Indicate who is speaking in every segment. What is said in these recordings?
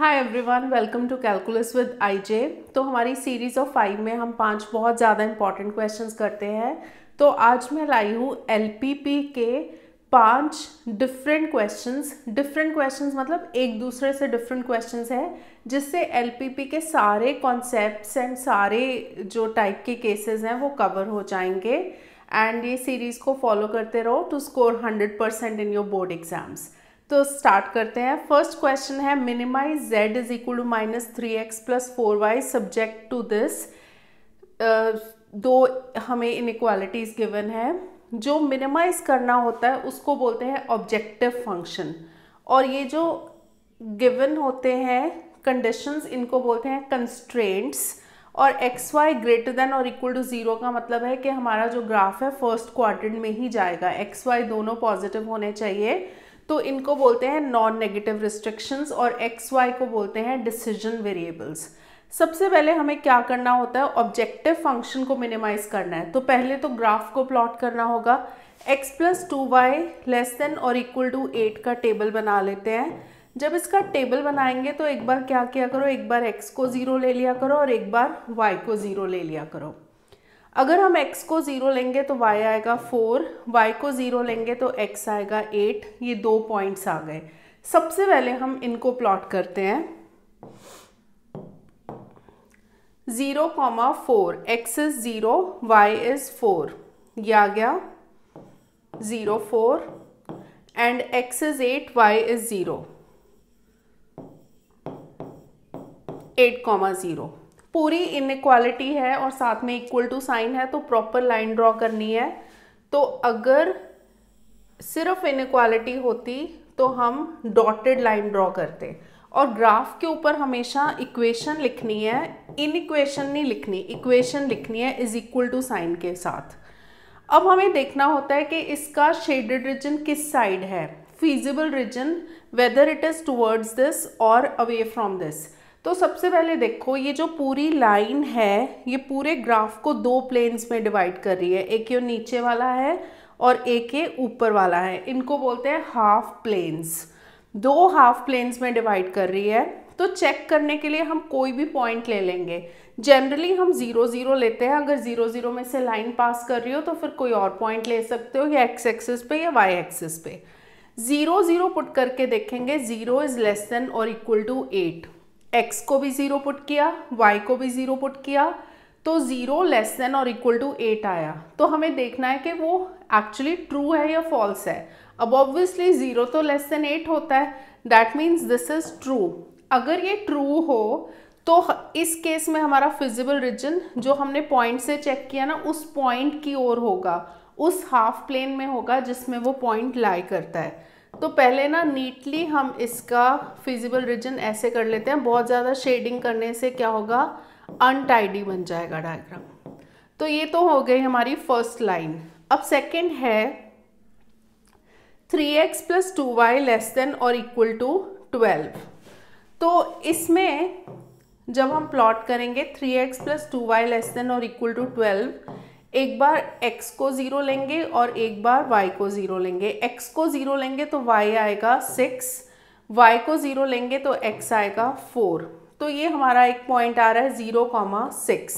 Speaker 1: Hi everyone welcome to calculus with IJ तो हमारी series of five में हम पाँच बहुत ज़्यादा इंपॉर्टेंट क्वेश्चंस करते हैं। तो आज मैं लाई हूँ एलपीपी के पाँच डिफरेंट क्वेश्चंस डिफरेंट क्वेश्चंस मतलब एक दूसरे से डिफरेंट क्वेश्चंस हैं, जिससे एलपीपी के सारे कॉन्सेप्ट्स एंड सारे जो टाइप के केसेस हैं वो कवर हो जाएँगे। एंड ये सीरीज़ को फॉलो करते रहो to score hundred percent in your board exams तो स्टार्ट करते हैं। फ़र्स्ट क्वेश्चन है minimise z is equal to minus three x plus four y subject to this दो हमें इनक्वालिटीज गिवन है। जो मिनिमाइज करना होता है, उसको बोलते हैं ऑब्जेक्टिव फ़ंक्शन और ये जो गिवन होते हैं कंडीशंस इनको बोलते हैं कंस्ट्रेंट्स और एक्स वाई ग्रेटर देन और इक्वल टू ज़ीरो का मतलब है कि हमारा जो ग्राफ है फ़र्स्ट क्वाड्रेंट में ही जाएगा। एक्स वाई दोनों पॉजिटिव होने चाहिए। तो इनको बोलते हैं नॉन नेगेटिव रिस्ट्रिक्शंस और एक्स वाई को बोलते हैं डिसीज़न वेरिएबल्स सबसे पहले हमें क्या करना होता है? ऑब्जेक्टिव फ़ंक्शन को मिनिमाइज करना है. तो पहले तो ग्राफ को प्लॉट करना होगा. X plus two y less than और इक्वल टू एट का टेबल बना लेते हैं. जब इसका टेबल बनाएँगे तो एक बार क्या किया करो? एक बार x को ज़ीरो ले लिया करो और एक बार y को ज़ीरो ले लिया करो. अगर हम x को ज़ीरो लेंगे तो y आएगा फोर y को ज़ीरो लेंगे तो x आएगा एट ये दो पॉइंट्स आ गए। सबसे पहले हम इनको प्लॉट करते हैं। Zero comma four x is zero y is four ये आ गया। Zero four and x is eight y is zero eight comma zero पूरी इनक्वालिटी है और साथ में इक्वल टू साइन है तो प्रॉपर लाइन ड्रॉ करनी है। तो अगर सिर्फ़ इनक्वालिटी होती तो हम डॉटेड लाइन ड्रॉ करते। और ग्राफ के ऊपर हमेशा इक्वेशन लिखनी है। इन इक्वेशन नहीं लिखनी इक्वेशन लिखनी है इज़ इक्वल टू साइन के साथ। अब हमें देखना होता है कि इसका शेडेड रीजन किस साइड है? Feasible region whether it is towards this और अवे फ्रॉम दिस तो सबसे पहले देखो, ये जो पूरी लाइन है, ये पूरे ग्राफ को दो प्लेन्स में डिवाइड कर रही है। एक ये नीचे वाला है और एक ये ऊपर वाला है। इनको बोलते हैं हाफ़ प्लेन्स दो हाफ़ प्लेन्स में डिवाइड कर रही है। तो चेक करने के लिए हम कोई भी पॉइंट ले लेंगे। जनरली हम ज़ीरो ज़ीरो लेते हैं। अगर ज़ीरो ज़ीरो में से लाइन पास कर रही हो तो फिर कोई और पॉइंट ले सकते हो, या एक्स एक्सिस पे या वाई एक्सिस पे। ज़ीरो ज़ीरो पुट करके देखेंगे। ज़ीरो इज़ लेस देन और इक्वल टू एट x को भी ज़ीरो पुट किया वाई को भी ज़ीरो पुट किया तो ज़ीरो लेस देन और इक्वल टू एट आया। तो हमें देखना है कि वो एक्चुअली ट्रू है या फॉल्स है। अब ऑब्वियसली ज़ीरो तो लेस देन एट होता है। That means this is true अगर ये ट्रू हो तो इस केस में हमारा फिजिबल रीजन जो हमने पॉइंट से चेक किया ना, उस पॉइंट की ओर होगा। उस हाफ़ प्लेन में होगा जिसमें वो पॉइंट लाई करता है। तो पहले ना नीटली हम इसका फिजिबल रीजन ऐसे कर लेते हैं। बहुत ज़्यादा शेडिंग करने से क्या होगा? अनटाइडी बन जाएगा डायग्राम तो ये तो हो गई हमारी फ़र्स्ट लाइन अब सेकंड है three x plus two y less than और इक्वल टू ट्वेल्व तो इसमें जब हम प्लॉट करेंगे three x plus two y less than और इक्वल टू ट्वेल्व एक बार x को ज़ीरो लेंगे और एक बार y को ज़ीरो लेंगे। x को ज़ीरो लेंगे तो y आएगा सिक्स y को ज़ीरो लेंगे तो x आएगा फोर तो ये हमारा एक पॉइंट आ रहा है zero comma six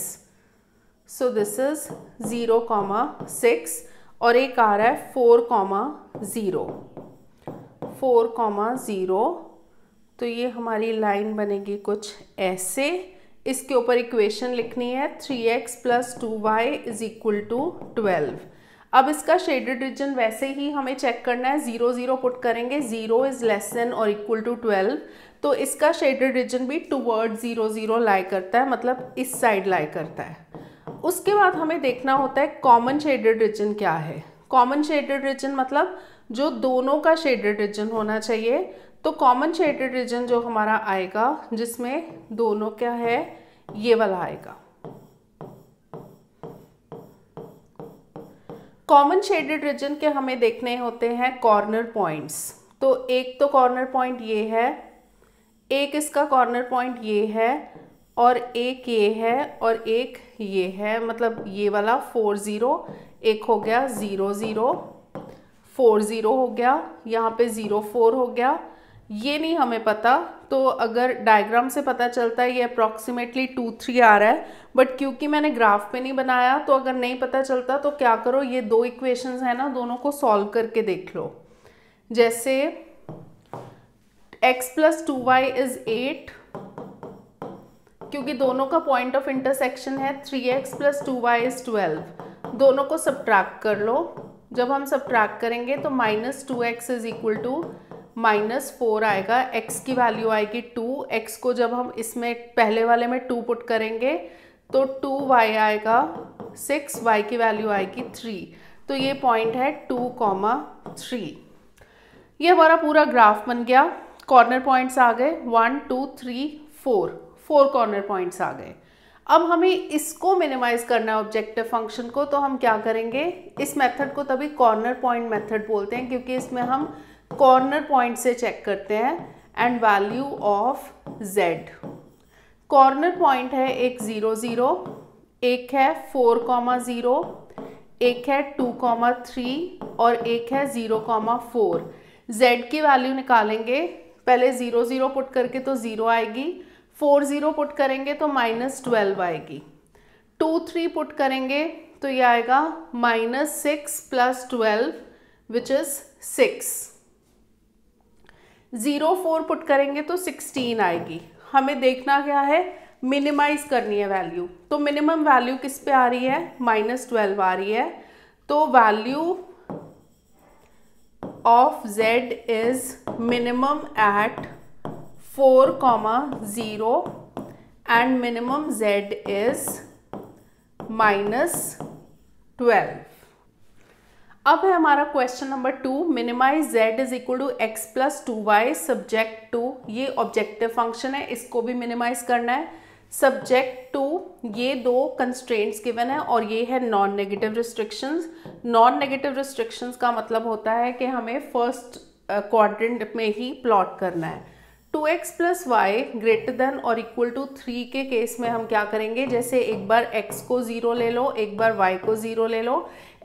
Speaker 1: so this is zero comma six और एक आ रहा है four comma zero four comma zero तो ये हमारी लाइन बनेगी कुछ ऐसे। इसके ऊपर इक्वेशन लिखनी है three x plus two y is equal to twelve अब इसका शेडेड रीजन वैसे ही हमें चेक करना है ज़ीरो ज़ीरो पुट करेंगे ज़ीरो इज़ लेस देन और इक्वल टू ट्वेल्व तो इसका शेडेड रीजन भी टूवर्ड ज़ीरो ज़ीरो लाई करता है मतलब इस साइड लाई करता है. उसके बाद हमें देखना होता है कॉमन शेडेड रीजन क्या है. कॉमन शेडेड रीजन मतलब जो दोनों का शेडेड रीजन होना चाहिए. तो कॉमन शेडेड रीजन जो हमारा आएगा, जिसमें दोनों क्या है? ये वाला आएगा। कॉमन शेडेड रीजन के हमें देखने होते हैं कॉर्नर पॉइंट्स तो एक तो कॉर्नर पॉइंट ये है, एक इसका कॉर्नर पॉइंट ये है, और एक ये है, और एक ये है मतलब ये वाला फोर ज़ीरो एक हो गया ज़ीरो ज़ीरो फोर ज़ीरो हो गया, यहाँ पे ज़ीरो फोर हो गया ये नहीं हमें पता। तो अगर डायग्राम से पता चलता है, ये अप्रॉक्सीमेटली टू थ्री आ रहा है। बट क्योंकि मैंने ग्राफ पे नहीं बनाया तो अगर नहीं पता चलता तो क्या करो, ये दो इक्वेशंस है ना, दोनों को सॉल्व करके देख लो। जैसे x plus two y is eight क्योंकि दोनों का पॉइंट ऑफ़ इंटरसेक्शन है three x plus two y is twelve दोनों को सब्ट्रैक्ट कर लो। जब हम सब्ट्रैक्ट करेंगे तो minus two x is equal to minus four आएगा, x की वैल्यू आएगी टू एक्स को जब हम इसमें पहले वाले में टू पुट करेंगे तो टू वाई आएगा सिक्स वाई की वैल्यू आएगी थ्री तो ये पॉइंट है टू कॉमा थ्री ये हमारा पूरा ग्राफ बन गया. कॉर्नर पॉइंट्स आ गए. One two three four four corner points आ गए. अब हमें इसको मिनिमाइज करना है ऑब्जेक्टिव फ़ंक्शन को तो हम क्या करेंगे? इस मेथड को तभी कॉर्नर पॉइंट मेथड बोलते हैं, क्योंकि इसमें हम कॉर्नर पॉइंट से चेक करते हैं and value of z corner point है एक ज़ीरो ज़ीरो एक है फोर कॉमा ज़ीरो एक है टू कॉमा थ्री और एक है ज़ीरो कॉमा फोर जेड की वैल्यू निकालेंगे, पहले ज़ीरो ज़ीरो पुट करके तो ज़ीरो आएगी फोर ज़ीरो पुट करेंगे तो माइनस ट्वेल्व आएगी. टू थ्री पुट करेंगे तो ये आएगा minus six plus twelve which is six zero four put करेंगे तो सिक्सटीन आएगी। हमें देखना क्या है? मिनिमाइज करनी है वैल्यू। तो मिनिमम वैल्यू किस पे आ रही है? माइनस ट्वेल्व आ रही है। तो value of z is minimum eight four comma zero and minimum z is minus 12 अब है हमारा question number two minimise z is equal to x plus two y subject to ये ऑब्जेक्टिव फ़ंक्शन है, इसको भी मिनिमाइज करना है। Subject to ये दो कंस्ट्रेंट्स गिवन है और ये है non negative restrictions non negative restrictions का मतलब होता है कि हमें फ़र्स्ट क्वाड्रेंट में ही प्लॉट करना है। Two x plus y greater than और इक्वल टू थ्री के केस में हम क्या करेंगे? जैसे एक बार x को ज़ीरो ले लो, एक बार y को ज़ीरो ले लो।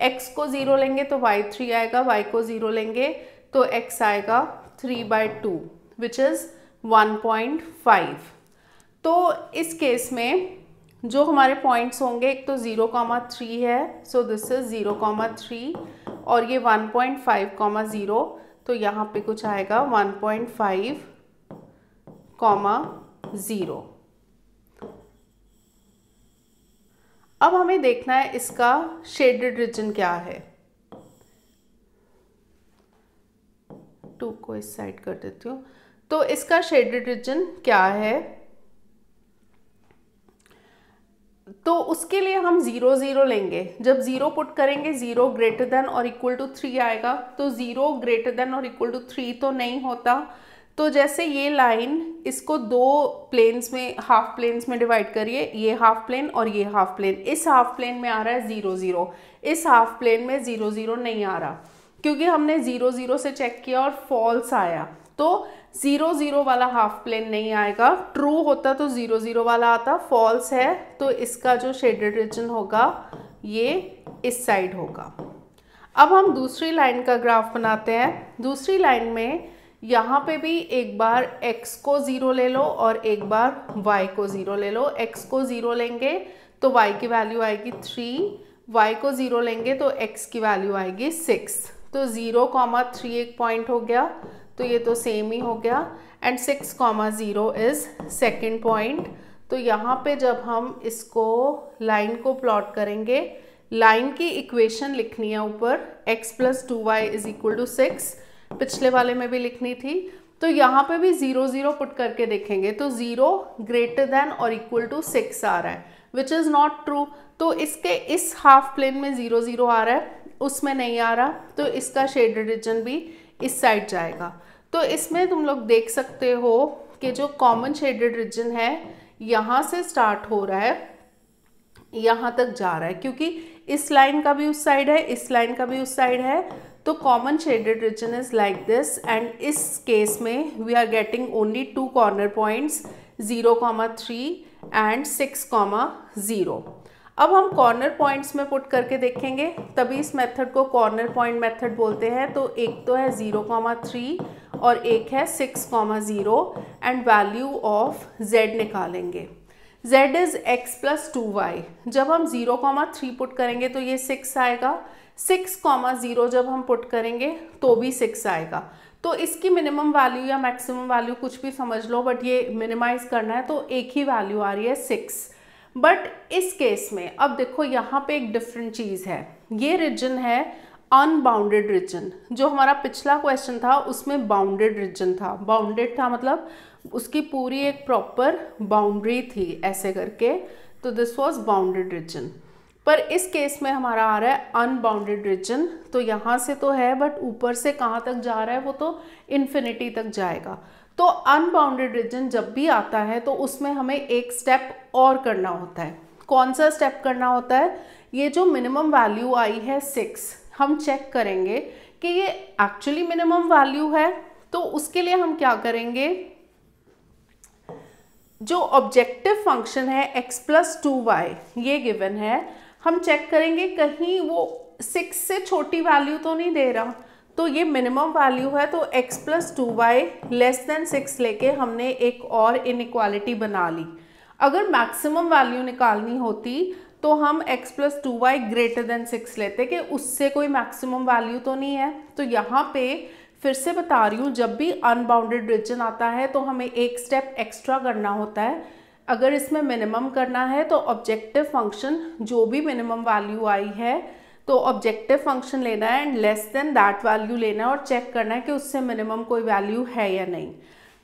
Speaker 1: x को ज़ीरो लेंगे तो y थ्री आएगा y को ज़ीरो लेंगे तो x आएगा three by two which is one point five. तो इस केस में जो हमारे पॉइंट्स होंगे, एक तो ज़ीरो कॉमा थ्री है so this is zero comma three, और ये one point five comma zero तो यहाँ पे कुछ आएगा one point five. Comma zero. अब हमें देखना है इसका शेडेड रीजन क्या है। टू को इस साइड कर देती हूँ। तो इसका शेडेड रीजन क्या है? तो उसके लिए हम ज़ीरो ज़ीरो लेंगे। जब ज़ीरो पुट करेंगे ज़ीरो ग्रेटर देन और इक्वल टू थ्री आएगा तो ज़ीरो ग्रेटर देन और इक्वल टू थ्री तो नहीं होता। तो जैसे ये लाइन इसको दो प्लेन्स में हाफ़ प्लेन्स में डिवाइड करिए, ये हाफ़ प्लेन और ये हाफ़ प्लेन इस हाफ़ प्लेन में आ रहा है ज़ीरो ज़ीरो इस हाफ़ प्लेन में ज़ीरो ज़ीरो नहीं आ रहा, क्योंकि हमने ज़ीरो ज़ीरो से चेक किया और फॉल्स आया। तो ज़ीरो ज़ीरो वाला हाफ़ प्लेन नहीं आएगा। ट्रू होता तो ज़ीरो ज़ीरो वाला आता फॉल्स है तो इसका जो शेडेड रीजन होगा, ये इस साइड होगा। अब हम दूसरी लाइन का ग्राफ बनाते हैं। दूसरी लाइन में यहाँ पे भी एक बार x को ज़ीरो ले लो और एक बार y को ज़ीरो ले लो। x को ज़ीरो लेंगे तो y की वैल्यू आएगी थ्री y को ज़ीरो लेंगे तो x की वैल्यू आएगी सिक्स तो ज़ीरो कॉमा थ्री एक पॉइंट हो गया तो ये तो सेम ही हो गया। And six comma zero is second point तो यहाँ पे जब हम इसको लाइन को प्लॉट करेंगे लाइन की इक्वेशन लिखनी है ऊपर, x plus two y is equal to six पिछले वाले में भी लिखनी थी तो यहाँ पे भी ज़ीरो ज़ीरो पुट करके देखेंगे तो ज़ीरो ग्रेटर देन और इक्वल टू सिक्स आ रहा है विच इज़ नॉट ट्रू तो इसके इस हाफ़ प्लेन में ज़ीरो ज़ीरो आ रहा है, उसमें नहीं आ रहा तो इसका शेडेड रीजन भी इस साइड जाएगा। तो इसमें तुम लोग देख सकते हो कि जो कॉमन शेडेड रीजन है, यहाँ से स्टार्ट हो रहा है, यहाँ तक जा रहा है, क्योंकि इस लाइन का भी उस साइड है, इस लाइन का भी उस साइड है तो common shaded region is like this and इस केस में we are getting only two corner points zero comma three and six comma zero अब हम कॉर्नर पॉइंट्स में पुट करके देखेंगे, तभी इस मेथड को कॉर्नर पॉइंट मेथड बोलते हैं तो एक तो है ज़ीरो कॉमा थ्री और एक है six comma zero and value of z निकालेंगे। z is x plus two y जब हम ज़ीरो कॉमा थ्री पुट करेंगे तो ये सिक्स आएगा सिक्स कॉमा ज़ीरो जब हम पुट करेंगे तो भी सिक्स आएगा। तो इसकी मिनिमम वैल्यू या मैक्सिमम वैल्यू कुछ भी समझ लो, बट ये मिनिमाइज करना है तो एक ही वैल्यू आ रही है सिक्स। बट इस केस में, अब देखो यहाँ पे एक डिफरेंट चीज़ है। ये रीजन है अनबाउंडेड रीजन जो हमारा पिछला क्वेश्चन था, उसमें बाउंडेड रीजन था। बाउंडेड था मतलब उसकी पूरी एक प्रॉपर बाउंड्री थी, ऐसे करके। तो दिस वॉज़ बाउंडेड रीजन पर इस केस में हमारा आ रहा है अनबाउंडेड रीजन तो यहाँ से तो है बट ऊपर से कहाँ तक जा रहा है वो तो इन्फिनिटी तक जाएगा। तो अनबाउंडेड रीजन जब भी आता है तो उसमें हमें एक स्टेप और करना होता है। कौन सा स्टेप करना होता है? ये जो मिनिमम वैल्यू आई है सिक्स हम चेक करेंगे कि ये एक्चुअली मिनिमम वैल्यू है तो उसके लिए हम क्या करेंगे? जो ऑब्जेक्टिव फ़ंक्शन है, x प्लस टू वाई ये गिवन है। हम चेक करेंगे, कहीं वो सिक्स से छोटी वैल्यू तो नहीं दे रहा। तो ये मिनिमम वैल्यू है तो x plus two y less than six लेके हमने एक और इनक्वालिटी बना ली। अगर मैक्सिमम वैल्यू निकालनी होती तो हम x plus two y greater than six लेते कि उससे कोई मैक्सिमम वैल्यू तो नहीं है। तो यहाँ पे फिर से बता रही हूँ, जब भी अनबाउंडेड रीजन आता है तो हमें एक स्टेप एक्स्ट्रा करना होता है। अगर इसमें मिनिमम करना है तो ऑब्जेक्टिव फ़ंक्शन जो भी मिनिमम वैल्यू आई है तो ऑब्जेक्टिव फ़ंक्शन लेना है and less than that value लेना है और चेक करना है कि उससे मिनिमम कोई वैल्यू है या नहीं।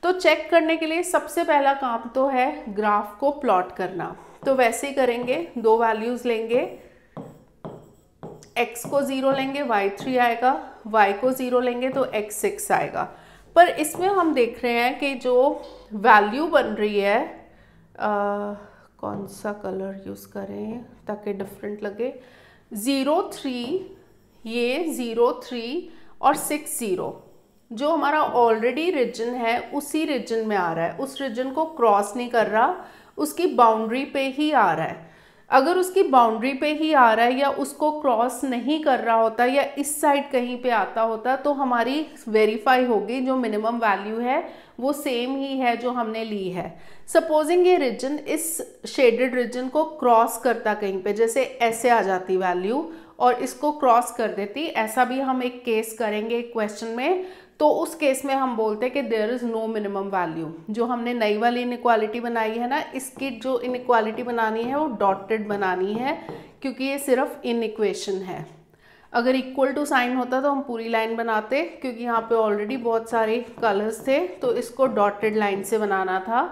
Speaker 1: तो चेक करने के लिए सबसे पहला काम तो है ग्राफ को प्लॉट करना। तो वैसे ही करेंगे, दो वैल्यूज़ लेंगे। X को ज़ीरो लेंगे, y थ्री आएगा। Y को ज़ीरो लेंगे तो x सिक्स आएगा। पर इसमें हम देख रहे हैं कि जो वैल्यू बन रही है आ, कौन सा कलर यूज़ करें ताकि डिफरेंट लगे? ज़ीरो थ्री ये ज़ीरो थ्री और सिक्स ज़ीरो जो हमारा ऑलरेडी रीजन है उसी रीजन में आ रहा है। उस रीजन को क्रॉस नहीं कर रहा उसकी बाउंड्री पे ही आ रहा है। अगर उसकी बाउंड्री पे ही आ रहा है या उसको क्रॉस नहीं कर रहा होता या इस साइड कहीं पे आता होता तो हमारी वेरीफाई होगी जो मिनिमम वैल्यू है, वो सेम ही है जो हमने ली है। सपोजिंग ये रीजन इस शेडेड रीजन को क्रॉस करता कहीं पे, जैसे ऐसे आ जाती वैल्यू और इसको क्रॉस कर देती, ऐसा भी हम एक केस करेंगे एक क्वेश्चन में तो उस केस में हम बोलते हैं कि there is no minimum value जो हमने नई वाली इनक्वालिटी बनाई है ना, इसकी जो इनक्वालिटी बनानी है, वो डॉटेड बनानी है, क्योंकि ये सिर्फ़ इन इक्वेशन है. अगर इक्वल टू साइन होता तो हम पूरी लाइन बनाते, क्योंकि यहाँ पे ऑलरेडी बहुत सारे कलर्स थे तो इसको डॉटेड लाइन से बनाना था.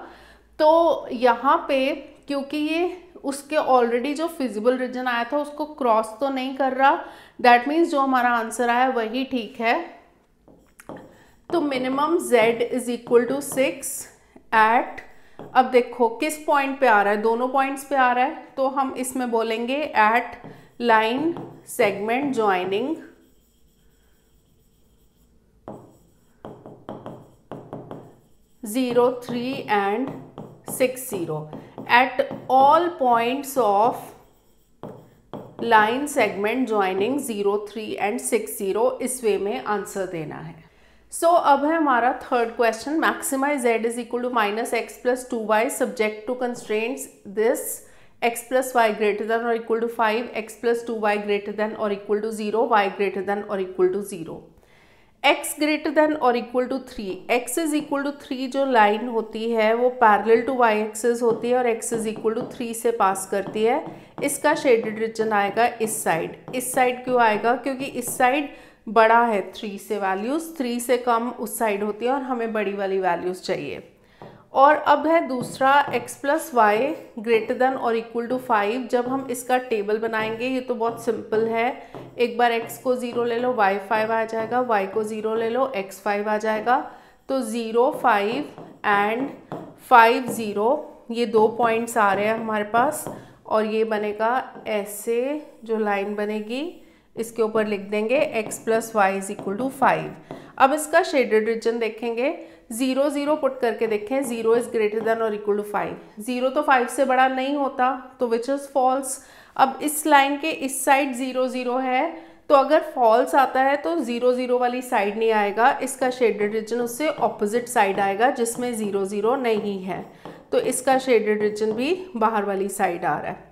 Speaker 1: तो यहाँ पे, क्योंकि ये उसके ऑलरेडी जो फिजिबल रीजन आया था, उसको क्रॉस तो नहीं कर रहा दैट मीन्स जो हमारा आंसर आया, वही ठीक है. तो minimum z is equal to six at अब देखो, किस पॉइंट पे आ रहा है? दोनों पॉइंट्स पे आ रहा है तो हम इसमें बोलेंगे at line segment joining zero three and six zero at all points of line segment joining zero three and six zero इस वे में आंसर देना है। सो so, अब है हमारा third question maximise z is equal to minus x plus two y subject to constraints this x plus y greater than और equal to five x plus two y greater than और equal to zero y greater than और equal to zero x greater than और equal to three x is equal to three जो line होती है वो parallel to Y access होती है और x is equal to three से पास करती है। इसका शेडेड रीजन आएगा इस साइड इस साइड क्यों आएगा? क्योंकि इस साइड बड़ा है थ्री से वैल्यूज़ थ्री से कम उस साइड होती है और हमें बड़ी वाली वैल्यूज़ चाहिए। और अब है दूसरा x plus y greater than और इक्वल टू फाइव जब हम इसका टेबल बनाएँगे, ये तो बहुत सिंपल है। एक बार x को ज़ीरो ले लो, y फाइव आ जाएगा। y को ज़ीरो ले लो, x फाइव आ जाएगा। तो zero five and five zero ये दो पॉइंट्स आ रहे हैं हमारे पास। और ये बनेगा ऐसे जो लाइन बनेगी। इसके ऊपर लिख देंगे x plus y is equal to five अब इसका शेडेड रीजन देखेंगे. ज़ीरो ज़ीरो पुट करके देखें. ज़ीरो इज़ ग्रेटर देन और इक्वल टू फाइव ज़ीरो तो फाइव से बड़ा नहीं होता तो विच इज़ फॉल्स अब इस लाइन के इस साइड ज़ीरो ज़ीरो है तो अगर फॉल्स आता है तो ज़ीरो ज़ीरो वाली साइड नहीं आएगा. इसका शेडेड रीजन उससे ऑपोजिट साइड आएगा, जिसमें ज़ीरो ज़ीरो नहीं है. तो इसका शेडेड रीजन भी बाहर वाली साइड आ रहा है.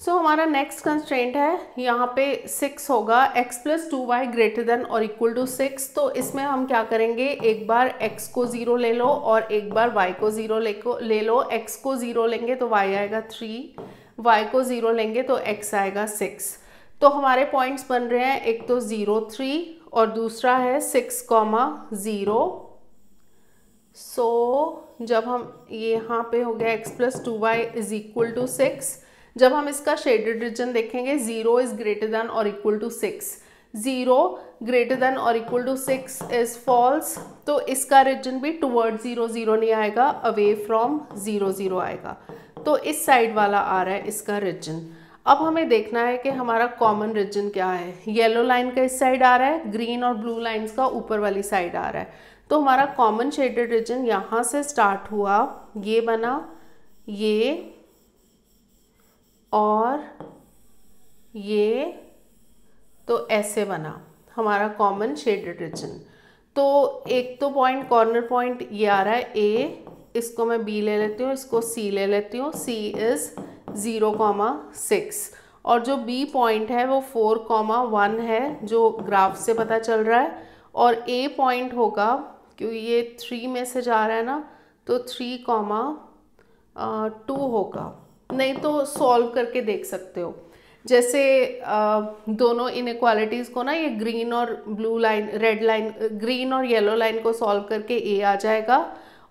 Speaker 1: सो so, हमारा नेक्स्ट कंस्ट्रेंट है यहाँ पे सिक्स होगा x plus two y greater than और इक्वल टू सिक्स तो इसमें हम क्या करेंगे? एक बार x को ज़ीरो ले लो और एक बार y को ज़ीरो ले को ले लो। x को ज़ीरो लेंगे तो y आएगा थ्री y को ज़ीरो लेंगे तो x आएगा सिक्स तो हमारे पॉइंट्स बन रहे हैं एक तो ज़ीरो थ्री और दूसरा है सिक्स कॉमा ज़ीरो सो जब हम ये यहाँ पे हो गया x plus two y is equal to six जब हम इसका शेडेड रीजन देखेंगे ज़ीरो इज़ ग्रेटर देन और equal to six zero greater than और equal to six is false तो इसका रीजन भी टुवर्ड ज़ीरो ज़ीरो नहीं आएगा अवे फ्रॉम ज़ीरो ज़ीरो आएगा। तो इस साइड वाला आ रहा है इसका रीजन अब हमें देखना है कि हमारा कॉमन रीजन क्या है। येलो लाइन का इस साइड आ रहा है ग्रीन और ब्लू लाइंस का ऊपर वाली साइड आ रहा है। तो हमारा कॉमन शेडेड रीजन यहाँ से स्टार्ट हुआ, ये बना, ये और ये तो ऐसे बना, हमारा कॉमन शेडेड रीजन तो एक तो पॉइंट कॉर्नर पॉइंट ये आ रहा है ए इसको मैं बी ले लेती हूँ, इसको सी ले लेती हूँ C is zero comma six और जो बी पॉइंट है वो फोर कॉमा वन है, जो ग्राफ से पता चल रहा है. और ए पॉइंट होगा, क्योंकि ये थ्री में से जा रहा है ना तो थ्री कॉमा टू होगा. नहीं तो सॉल्व करके देख सकते हो। जैसे दोनों इनक्वालिटीज़ को ना ये ग्रीन और blue line red line green और येलो लाइन को सॉल्व करके ए आ जाएगा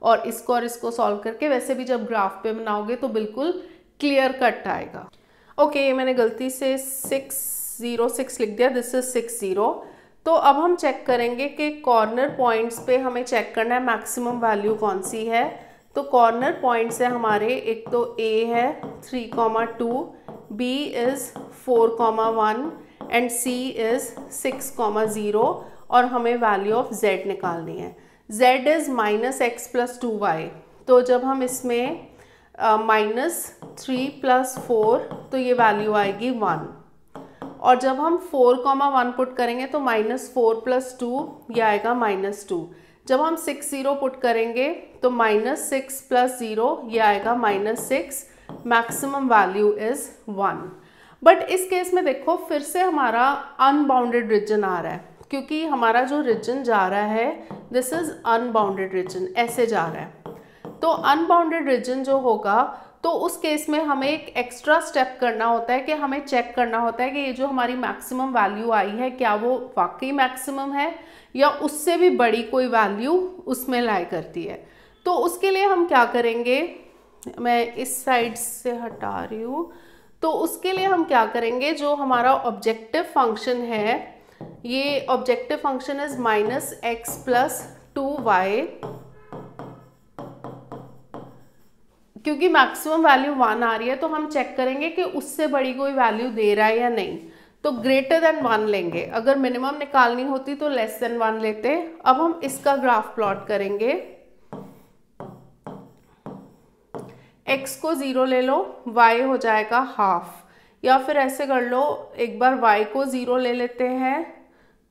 Speaker 1: और इसको और इसको सॉल्व करके वैसे भी जब ग्राफ पे बनाओगे तो बिल्कुल क्लियर कट आएगा। ओके ये मैंने गलती से सिक्स ज़ीरो सिक्स लिख दिया दिस इज़ सिक्स ज़ीरो तो अब हम चेक करेंगे कि कॉर्नर पॉइंट्स पे हमें चेक करना है मैक्सिमम वैल्यू कौन सी है? तो कॉर्नर पॉइंट्स है हमारे, एक तो ए है three comma two B is four comma one and C is six comma zero और हमें वैल्यू ऑफ़ जेड निकालनी है। Z is minus x plus two y तो जब हम इसमें माइनस थ्री प्लस फोर तो ये वैल्यू आएगी वन और जब हम फोर कॉमा वन पुट करेंगे तो माइनस फोर प्लस टू ये आएगा माइनस टू जब हम सिक्स ज़ीरो पुट करेंगे तो माइनस सिक्स प्लस ज़ीरो ये आएगा minus six maximum value is one but इस केस में देखो, फिर से हमारा अनबाउंडेड रीजन आ रहा है, क्योंकि हमारा जो रीजन जा रहा है दिस इज़ अनबाउंडेड रीजन ऐसे जा रहा है। तो अनबाउंडेड रीजन जो होगा तो उस केस में हमें एक एक्स्ट्रा स्टेप करना होता है कि हमें चेक करना होता है कि ये जो हमारी मैक्सिमम वैल्यू आई है, क्या वो वाकई मैक्सिमम है या उससे भी बड़ी कोई वैल्यू उसमें लाई करती है। तो उसके लिए हम क्या करेंगे? मैं इस साइड से हटा रही हूँ। तो उसके लिए हम क्या करेंगे? जो हमारा ऑब्जेक्टिव फ़ंक्शन है, ये objective function is minus x plus two y क्योंकि मैक्सिमम वैल्यू वन आ रही है तो हम चेक करेंगे कि उससे बड़ी कोई वैल्यू दे रहा है या नहीं। तो ग्रेटर देन वन लेंगे। अगर मिनिमम निकालनी होती तो लेस देन वन लेते। अब हम इसका ग्राफ प्लॉट करेंगे। X को ज़ीरो ले लो, y हो जाएगा हाफ़ या फिर ऐसे कर लो, एक बार y को ज़ीरो ले लेते हैं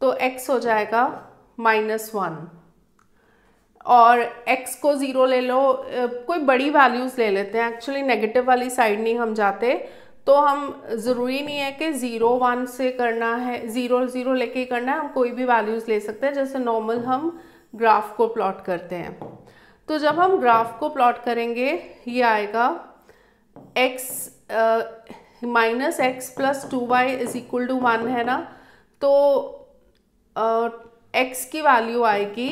Speaker 1: तो x हो जाएगा माइनस वन और x को ज़ीरो ले लो कोई बड़ी वैल्यूज़ ले लेते हैं। एक्चुअली नेगेटिव वाली साइड नहीं हम जाते। तो हम ज़रूरी नहीं है कि ज़ीरो वन से करना है ज़ीरो ज़ीरो लेके करना है हम कोई भी वैल्यूज़ ले सकते हैं जैसे नॉर्मल हम ग्राफ को प्लॉट करते हैं। तो जब हम ग्राफ को प्लॉट करेंगे ये आएगा x minus x plus two y is equal to one है ना? तो एक्स uh, की वैल्यू आएगी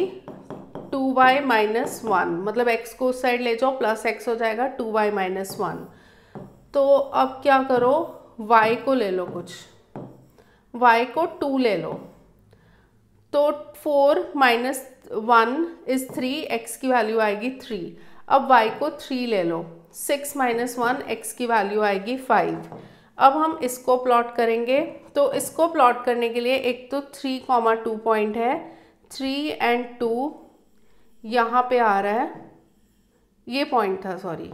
Speaker 1: टू वाई माइनस वन मतलब x को उस साइड ले जाओ प्लस एक्स हो जाएगा टू वाई माइनस वन तो अब क्या करो? Y को ले लो कुछ। Y को टू ले लो। तो four minus one is three x की वैल्यू आएगी थ्री अब y को थ्री ले लो। सिक्स माइनस वन एक्स की वैल्यू आएगी फाइव अब हम इसको प्लॉट करेंगे। तो इसको प्लॉट करने के लिए एक तो थ्री कॉमा टू पॉइंट है। थ्री एंड टू यहाँ पे आ रहा है। ये पॉइंट था sorry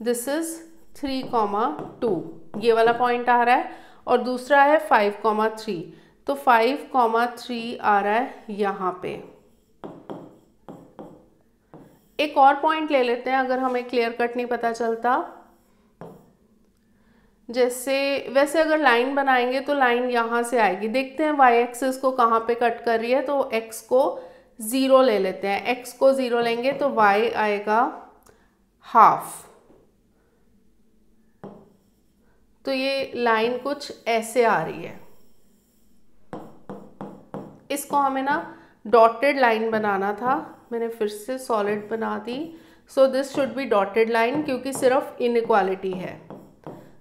Speaker 1: this is three comma two ये वाला पॉइंट आ रहा है और दूसरा है फाइव कॉमा थ्री तो फाइव कॉमा थ्री आ रहा है यहाँ पे। एक और पॉइंट ले लेते हैं, अगर हमें क्लियर कट नहीं पता चलता। जैसे, वैसे अगर लाइन बनाएँगे तो लाइन यहाँ से आएगी। देखते हैं वाई एक्सिस को कहाँ पे कट कर रही है तो एक्स को ज़ीरो ले लेते हैं। एक्स को ज़ीरो लेंगे तो वाई आएगा हाफ़ तो ये लाइन कुछ ऐसे आ रही है। इसको हमें ना डॉटेड लाइन बनाना था। मैंने फिर से सॉलिड बना दी। So this should be dotted line क्योंकि सिर्फ़ इनक्वालिटी है।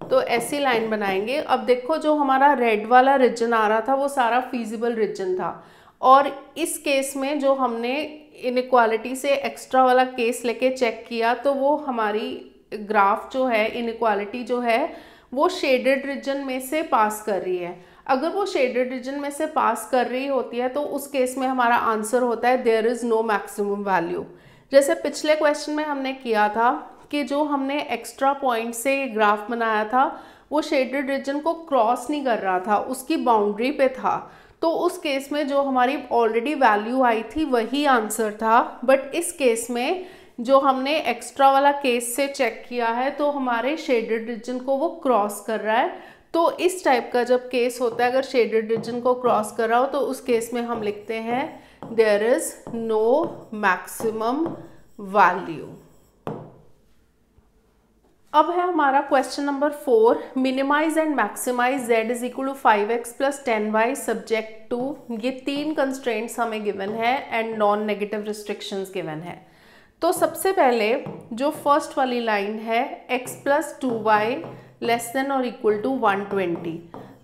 Speaker 1: तो ऐसी लाइन बनाएँगे। अब देखो, जो हमारा रेड वाला रीजन आ रहा था, वो सारा फीजिबल रीजन था। और इस केस में जो हमने इनक्वालिटी से एक्स्ट्रा वाला केस लेके चेक किया तो वो हमारी ग्राफ जो है इनक्वालिटी जो है वो शेडेड रीजन में से पास कर रही है। अगर वो शेडेड रीजन में से पास कर रही होती है तो उस केस में हमारा आंसर होता है there is no maximum value जैसे पिछले क्वेश्चन में हमने किया था कि जो हमने एक्स्ट्रा पॉइंट से ग्राफ बनाया था, वो शेडेड रीजन को क्रॉस नहीं कर रहा था, उसकी बाउंड्री पे था। तो उस केस में जो हमारी ऑलरेडी वैल्यू आई थी, वही आंसर था। बट इस केस में जो हमने एक्स्ट्रा वाला केस से चेक किया है तो हमारे शेडेड रीजन को वो क्रॉस कर रहा है। तो इस टाइप का जब केस होता है, अगर शेडेड रीजन को क्रॉस कर रहा हो तो उस केस में हम लिखते हैं there is no maximum value अब है हमारा question number four minimise and maximise z is equal to five x plus ten y subject to ये तीन कंस्ट्रेंट्स हमें गिवन है and non negative restrictions given है। तो सबसे पहले जो फ़र्स्ट वाली लाइन है, x plus two y less than और इक्वल टू वन ट्वेंटी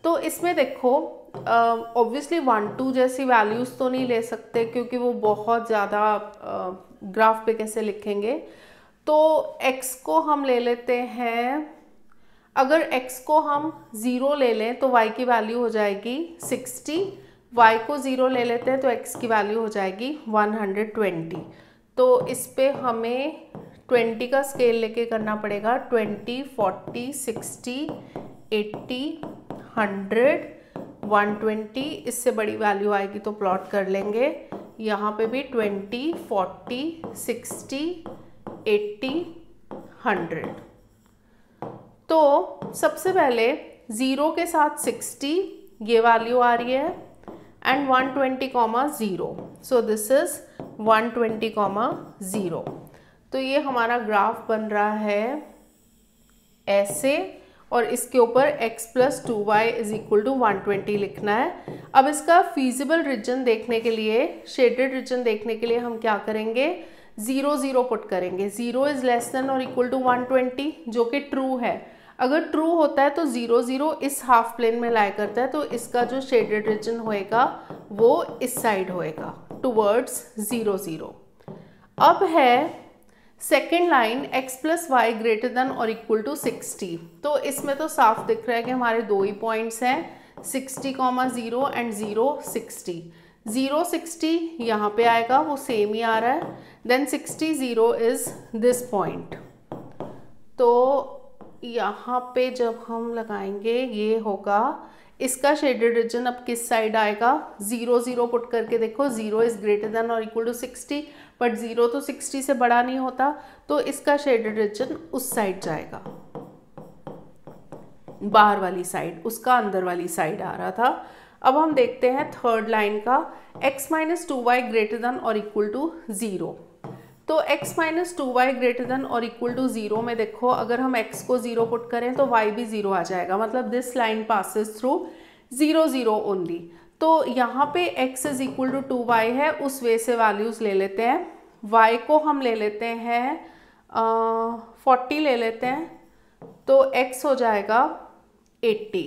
Speaker 1: तो इसमें देखो ऑब्वियसली वन टू जैसी वैल्यूज़ तो नहीं ले सकते क्योंकि वो बहुत ज़्यादा ग्राफ पे कैसे लिखेंगे? तो x को हम ले लेते हैं, अगर x को हम ज़ीरो ले लें तो y की वैल्यू हो जाएगी 60 y को ज़ीरो ले लेते हैं तो x की वैल्यू हो जाएगी 120 तो इस पर हमें 20 का स्केल लेके करना पड़ेगा। 20, 40, 60, 80, 100, 120 इससे बड़ी वैल्यू आएगी तो प्लॉट कर लेंगे। यहाँ पे भी 20, 40, 60, एट्टी हंड्रेड। तो सबसे पहले ज़ीरो के साथ सिक्सटी ये वैल्यू आ रही है। Twenty comma zero so this is one twenty comma zero तो ये हमारा ग्राफ बन रहा है ऐसे, और इसके ऊपर x plus two y is equal to one twenty लिखना है। अब इसका फीजिबल रीजन देखने के लिए शेडेड रीजन देखने के लिए हम क्या करेंगे? ज़ीरो ज़ीरो पुट करेंगे। ज़ीरो इज़ लेस देन और इक्वल टू वन ट्वेंटी जो कि ट्रू है। अगर ट्रू होता है तो ज़ीरो ज़ीरो इस हाफ़ प्लेन में लाया करता है तो इसका जो शेडेड रीजन होएगा, वो इस साइड होएगा टूवर्ड्स ज़ीरो ज़ीरो अब है second line x plus y greater than और इक्वल टू सिक्सटी तो इसमें तो साफ़ दिख रहा है कि हमारे दो ही पॉइंट्स हैं sixty comma zero and zero sixty zero sixty यहाँ पे आएगा, वो सेम ही आ रहा है. Then sixty zero is this point तो यहाँ पे जब हम लगाएँगे, ये होगा। इसका शेडेड रीजन अब किस साइड आएगा? ज़ीरो ज़ीरो पुट करके देखो। ज़ीरो इज़ ग्रेटर देन और equal to sixty but zero तो सिक्सटी से बड़ा नहीं होता तो इसका शेडेड रीजन उस साइड जाएगा। बाहर वाली साइड उसका अंदर वाली साइड आ रहा था। अब हम देखते हैं थर्ड लाइन का। X minus two y greater than और इक्वल टू ज़ीरो तो x minus two y greater than और इक्वल टू ज़ीरो में देखो, अगर हम x को ज़ीरो पुट करें तो y भी ज़ीरो आ जाएगा। मतलब this line passes through zero zero only तो यहाँ पे x is equal to two y है, उस वे से वैल्यूज़ ले लेते हैं। y को हम ले लेते हैं फोर्टी ले लेते हैं तो x हो जाएगा एट्टी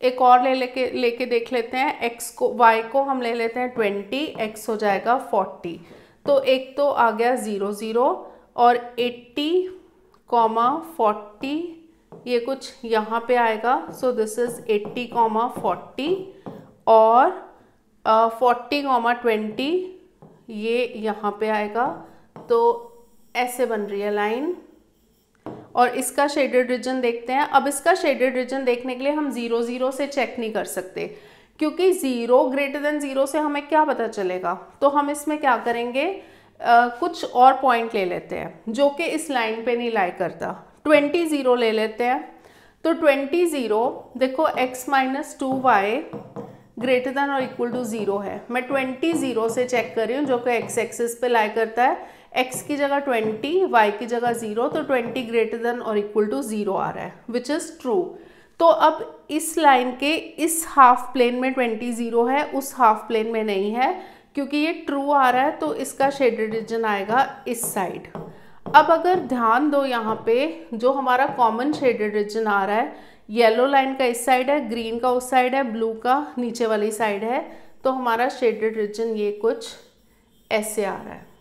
Speaker 1: एक और ले लेके लेके देख लेते हैं। X को, y को हम ले लेते हैं ट्वेंटी x हो जाएगा फोर्टी तो एक तो आ गया ज़ीरो ज़ीरो और एट्टी कॉमा फोर्टी ये कुछ यहाँ पे आएगा। So this is eighty comma forty और फोर्टी कॉमा ट्वेंटी ये यहाँ पे आएगा। तो ऐसे बन रही है लाइन और इसका शेडेड रीजन देखते हैं। अब इसका शेडेड रीजन देखने के लिए हम ज़ीरो ज़ीरो से चेक नहीं कर सकते। क्योंकि ज़ीरो ग्रेटर देन ज़ीरो से हमें क्या पता चलेगा? तो हम इसमें क्या करेंगे? आ, कुछ और पॉइंट ले लेते हैं जो कि इस लाइन पे नहीं लाई करता। ट्वेंटी ज़ीरो ले लेते हैं। तो ट्वेंटी ज़ीरो देखो x minus two y greater than और इक्वल टू ज़ीरो है। मैं ट्वेंटी ज़ीरो से चेक कर रही हूँ जो कि एक्स एक्सिस पे लाई करता है। एक्स की जगह ट्वेंटी वाई की जगह ज़ीरो तो ट्वेंटी ग्रेटर देन और इक्वल टू ज़ीरो आ रहा है विच इज़ ट्रू तो अब इस लाइन के इस हाफ़ प्लेन में ट्वेंटी ज़ीरो है, उस हाफ़ प्लेन में नहीं है, क्योंकि ये ट्रू आ रहा है तो इसका शेडेड रीजन आएगा इस साइड अब अगर ध्यान दो यहाँ पे, जो हमारा कॉमन शेडेड रीजन आ रहा है येलो लाइन का इस साइड है ग्रीन का उस साइड है ब्लू का नीचे वाली साइड है तो हमारा शेडेड रीजन ये कुछ ऐसे आ रहा है.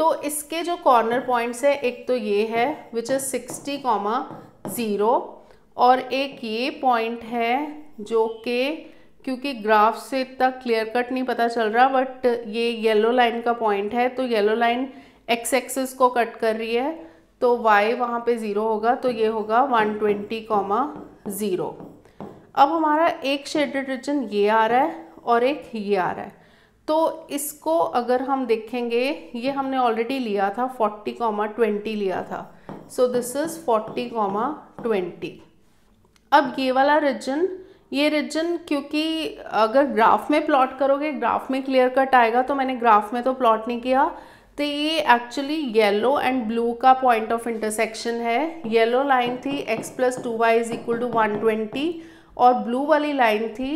Speaker 1: तो इसके जो कॉर्नर पॉइंट्स है, एक तो ये है which is sixty comma zero और एक ये पॉइंट है जो कि, क्योंकि ग्राफ से इतना क्लियर कट नहीं पता चल रहा बट ये येलो लाइन का पॉइंट है तो येलो लाइन एक्स एक्सिस को कट कर रही है तो y वहाँ पे ज़ीरो होगा तो ये होगा वन ट्वेंटी कॉमा ज़ीरो अब हमारा एक शेडेड रीजन ये आ रहा है और एक ये आ रहा है। तो इसको अगर हम देखेंगे, ये हमने ऑलरेडी लिया था 40 कॉमा ट्वेंटी लिया था। So this is 40 comma twenty अब ये वाला रीजन ये रीजन क्योंकि अगर ग्राफ में प्लॉट करोगे ग्राफ में क्लियर कट आएगा तो मैंने ग्राफ में तो प्लॉट नहीं किया। तो ये एक्चुअली येलो एंड ब्लू का पॉइंट ऑफ़ इंटरसेक्शन है। येलो लाइन थी x plus two y is equal to one twenty और ब्लू वाली लाइन थी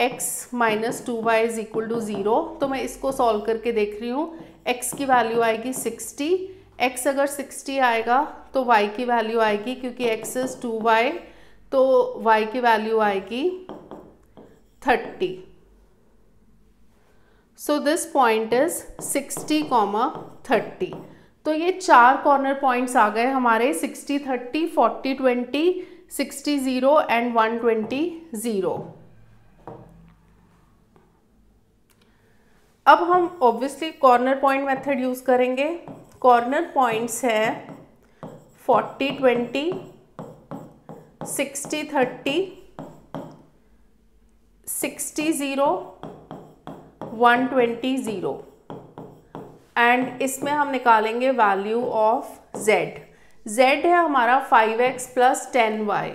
Speaker 1: x minus two y is equal to zero तो मैं इसको सॉल्व करके देख रही हूँ एक्स की वैल्यू आएगी सिक्सटी एक्स अगर सिक्सटी आएगा तो वाई की वैल्यू आएगी, क्योंकि एक्स इज़ टू वाई तो y की वैल्यू आएगी thirty so this point is sixty comma thirty तो ये चार कॉर्नर पॉइंट्स आ गए हमारे sixty thirty forty twenty sixty zero and one twenty zero अब हम obviously corner point method use करेंगे। कॉर्नर पॉइंट्स है forty twenty sixty thirty sixty zero one twenty zero and इसमें हम निकालेंगे वैल्यू ऑफ़ z z है हमारा five x plus ten y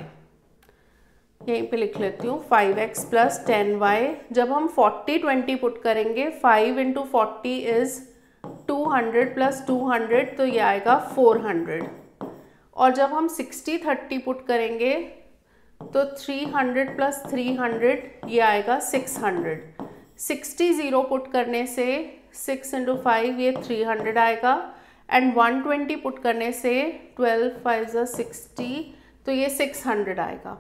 Speaker 1: यहीं पे लिख लेती हूँ five x plus ten y जब हम फोर्टी ट्वेंटी पुट करेंगे five into forty is two hundred plus two hundred तो ये आएगा फोर हंड्रेड और जब हम सिक्सटी थर्टी पुट करेंगे तो three hundred plus three hundred ये आएगा six hundred sixty zero put करने से सिक्स इंटू फाइव ये थ्री हंड्रेड आएगा। एंड वन ट्वेंटी पुट करने से ट्वेल्व फाइव ज़ा सिक्सटी तो ये सिक्स हंड्रेड आएगा।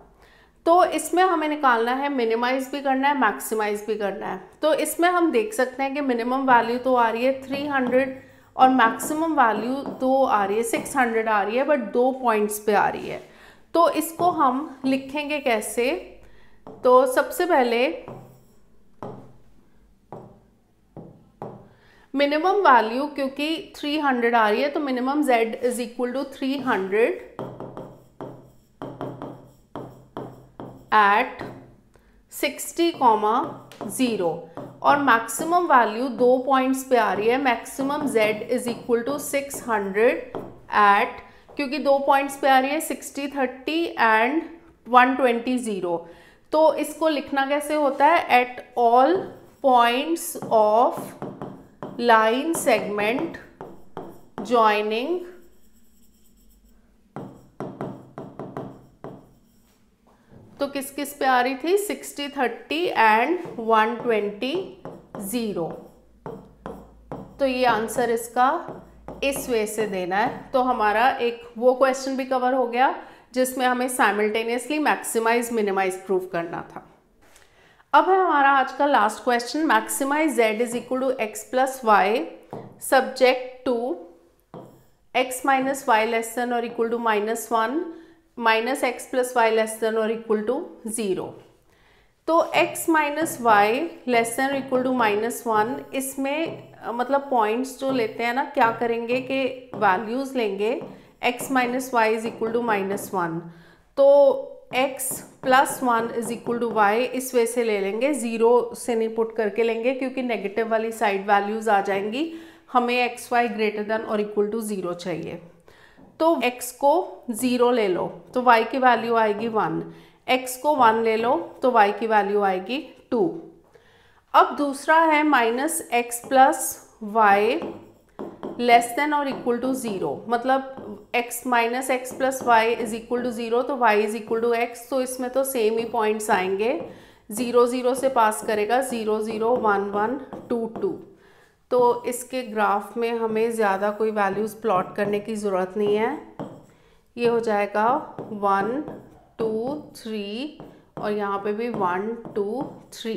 Speaker 1: तो इसमें हमें निकालना है मिनिमाइज भी करना है मैक्सिमाइज भी करना है। तो इसमें हम देख सकते हैं कि मिनिमम वैल्यू तो आ रही है थ्री हंड्रेड और मैक्सिमम वैल्यू दो आ रही है सिक्स हंड्रेड आ रही है बट दो पॉइंट्स पे आ रही है। तो इसको हम लिखेंगे कैसे? तो सबसे पहले मिनिमम वैल्यू क्योंकि 300 आ रही है तो minimum z is equal to 300 at 60 comma zero और मैक्सिमम वैल्यू दो पॉइंट्स पे आ रही है। Maximum z is equal to 600 at क्योंकि दो पॉइंट्स पे आ रही है 60 30 एंड 120 ज़ीरो तो इसको लिखना कैसे होता है? At all points of line segment joining तो किस किस पे आ रही थी? Sixty, thirty and one twenty zero. तो ये आंसर इसका इस वे से देना है। तो हमारा एक वो क्वेश्चन भी कवर हो गया, जिसमें हमें साइमल्टेनियसली मैक्सिमाइज मिनिमाइज प्रूव करना था। अब है हमारा आज का last question maximise z is equal to x plus y subject to x minus y less than और equal to minus one minus x plus y less than और equal to zero तो x minus y less than और equal to minus one इसमें मतलब points जो लेते हैं ना, क्या करेंगे कि वैल्यूज़ लेंगे, x minus y is equal to minus one तो x plus one is equal to y इस वे से ले लेंगे ज़ीरो से नहीं पुट करके लेंगे, क्योंकि नेगेटिव वाली साइड वैल्यूज़ आ जाएँगी। हमें एक्स वाई ग्रेटर देन और इक्वल टू ज़ीरो चाहिए। तो x को ज़ीरो ले लो तो y की वैल्यू आएगी वन x को वन ले लो तो y की वैल्यू आएगी टू अब दूसरा है minus x plus y less than और इक्वल टू ज़ीरो मतलब x minus x plus y is equal to zero तो y is equal to x तो इसमें तो सेम ही पॉइंट्स आएँगे. ज़ीरो ज़ीरो से पास करेगा zero zero one one two two तो इसके ग्राफ में हमें ज़्यादा कोई वैल्यूज़ प्लॉट करने की ज़रूरत नहीं है। ये हो जाएगा वन टू थ्री और यहाँ पे भी वन टू थ्री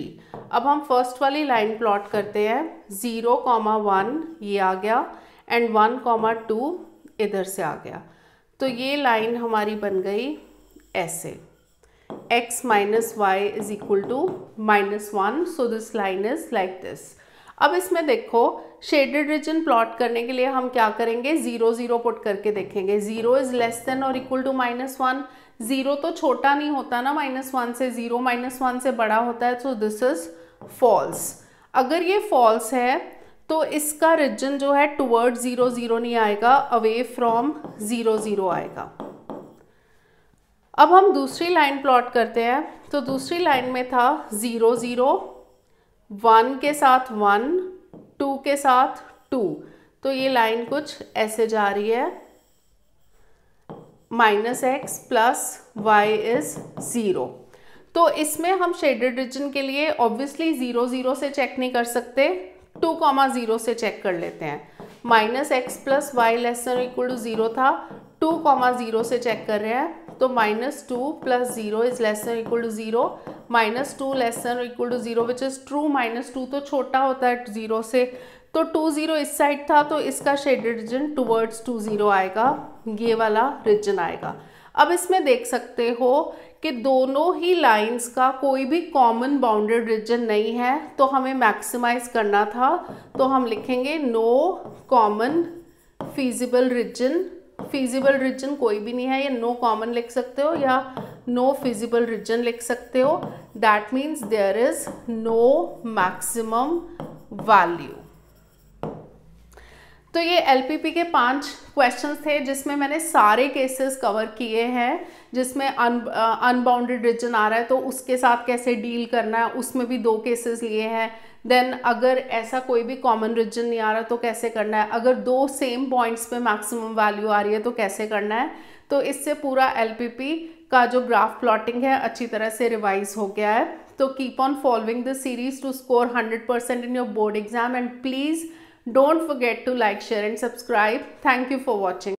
Speaker 1: अब हम फ़र्स्ट वाली लाइन प्लॉट करते हैं। ज़ीरो कॉमा वन ये आ गया एंड वन कॉमा टू इधर से आ गया। तो ये लाइन हमारी बन गई ऐसे। x minus y is equal to minus one so this line is like this अब इसमें देखो शेडेड रीजन प्लॉट करने के लिए हम क्या करेंगे? ज़ीरो ज़ीरो पुट करके देखेंगे। ज़ीरो इज़ लेस देन और equal to minus one zero तो छोटा नहीं होता ना माइनस वन से ज़ीरो माइनस वन से बड़ा होता है सो दिस इज़ फॉल्स अगर ये फॉल्स है तो इसका रीजन जो है टुवर्ड ज़ीरो ज़ीरो नहीं आएगा अवे फ्रॉम ज़ीरो ज़ीरो आएगा। अब हम दूसरी लाइन प्लॉट करते हैं। तो दूसरी लाइन में था ज़ीरो ज़ीरो वन के साथ वन, टू के साथ टू। तो ये लाइन कुछ ऐसे जा रही है। Minus x plus y is zero. तो इसमें हम शेडेड रीजन के लिए ऑब्वियसली ज़ीरो ज़ीरो से चेक नहीं कर सकते, टू कॉमा ज़ीरो से चेक कर लेते हैं। Minus x plus y less equal to zero था, टू कॉमा ज़ीरो से चेक कर रहे हैं। तो minus two plus zero is less equal to zero. Minus two less than equal to zero which is true minus two तो छोटा होता है ज़ीरो से। तो टू ज़ीरो इस साइड था तो इसका shaded region towards two zero आएगा। ये वाला रीजन आएगा। अब इसमें देख सकते हो कि दोनों ही लाइंस का कोई भी कॉमन बाउंडेड रीजन नहीं है तो हमें मैक्सिमाइज करना था। तो हम लिखेंगे no common feasible region feasible region कोई भी नहीं है, या नो कॉमन लिख सकते हो, या नो फिजिबल रीजन लिख सकते हो. That means there is no maximum value तो ये एलपीपी के पाँच क्वेश्चंस थे जिसमें मैंने सारे केसेस कवर किए हैं, जिसमें अनबाउंडेड रीजन आ रहा है तो उसके साथ कैसे डील करना है, उसमें भी दो केसेस लिए हैं. देन अगर ऐसा कोई भी कॉमन रीजन नहीं आ रहा तो कैसे करना है? अगर दो सेम पॉइंट्स पे मैक्सिमम वैल्यू आ रही है तो कैसे करना है? तो इससे पूरा एलपीपी का जो ग्राफ प्लॉटिंग है, अच्छी तरह से रिवाइज हो गया है तो keep on following the series to score 100% in your board exam and please don't forget to like share and subscribe thank you for watching.